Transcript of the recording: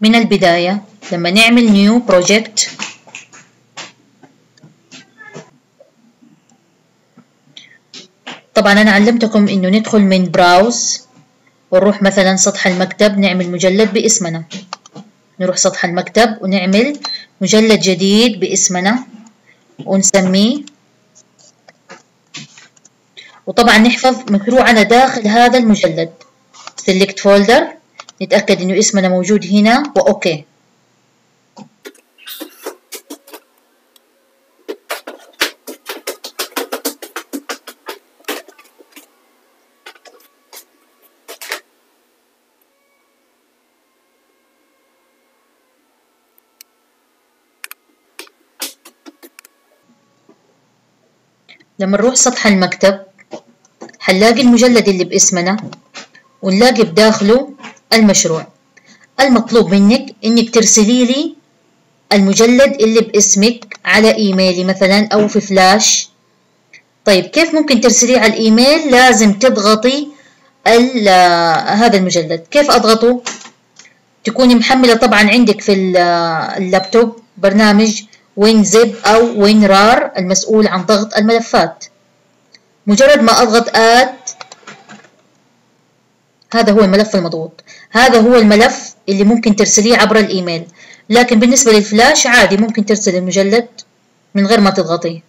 من البداية لما نعمل new project طبعا أنا علمتكم إنه ندخل من browse ونروح مثلا سطح المكتب نعمل مجلد باسمنا. نروح سطح المكتب ونعمل مجلد جديد باسمنا ونسميه. وطبعا نحفظ مشروعنا داخل هذا المجلد. Select folder. نتأكد إنه اسمنا موجود هنا وأوكي لما نروح سطح المكتب حنلاقي المجلد اللي باسمنا ونلاقي بداخله المشروع. المطلوب منك إنك ترسلي لي المجلد اللي باسمك على إيميلي مثلا أو في فلاش. طيب كيف ممكن ترسليه على الإيميل؟ لازم تضغطي هذا المجلد. كيف أضغطه؟ تكوني محملة طبعا عندك في اللابتوب برنامج وين زب أو وين رار المسؤول عن ضغط الملفات. مجرد ما أضغط آت هذا هو الملف المضغوط. هذا هو الملف اللي ممكن ترسليه عبر الإيميل. لكن بالنسبة للفلاش عادي ممكن ترسل المجلد من غير ما تضغطيه.